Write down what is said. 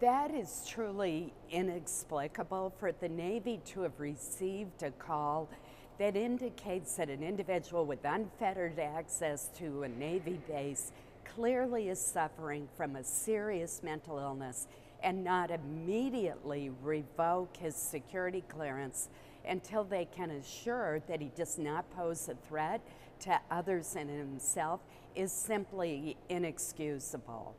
That is truly inexplicable for the Navy to have received a call that indicates that an individual with unfettered access to a Navy base clearly is suffering from a serious mental illness and not immediately revoke his security clearance until they can assure that he does not pose a threat to others and himself is simply inexcusable.